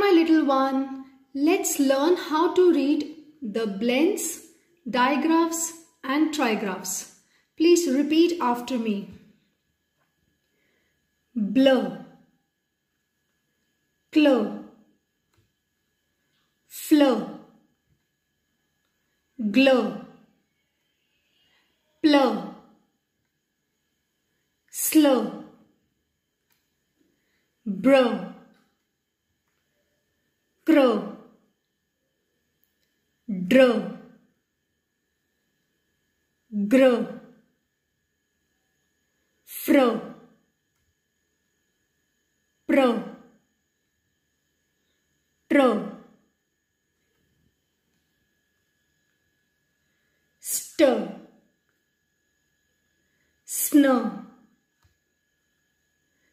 my little one. Let's learn how to read the blends, digraphs and trigraphs. Please repeat after me. Blur, clur, fleur, glur, plur, slur, brr, crow, dr, gr, fr, pr, tr, stir, snur,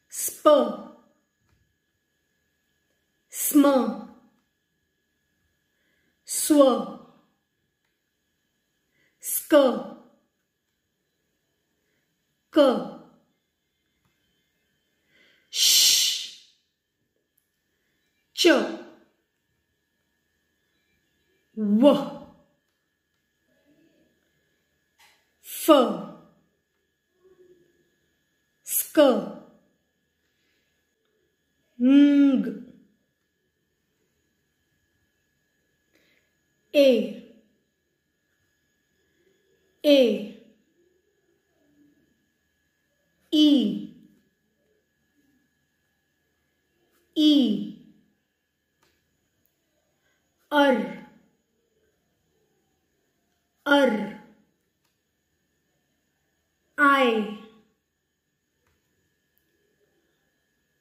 spur, smur, swir, skr, k, sh, ch, w, f, sk, ng, a, a, e, e, ar, ar, I,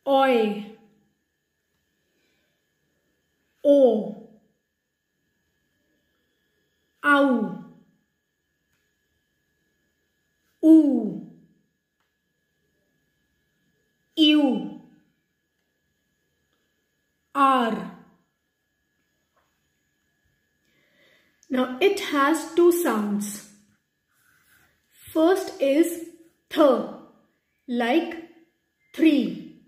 oi, o, au, u, are. Now it has two sounds. First is th, like three,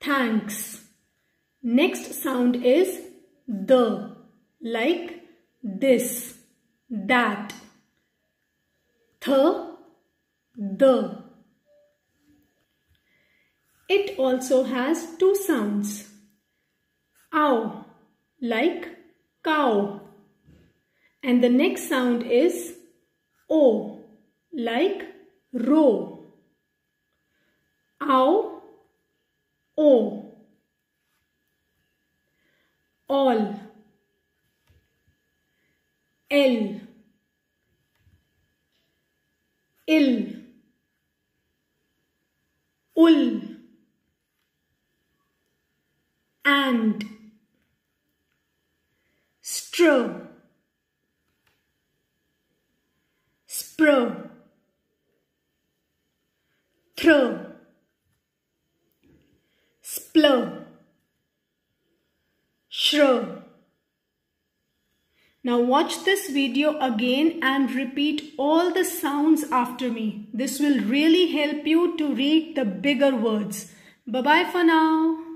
thanks. Next sound is the, like this, that. Th, the. It also has two sounds. Ow, like cow. And the next sound is O, like row. Ow, O. All. L. Ill. Ul. And. Stro. Spro. Throw. Splur. Now watch this video again and repeat all the sounds after me. This will really help you to read the bigger words. Bye-bye for now.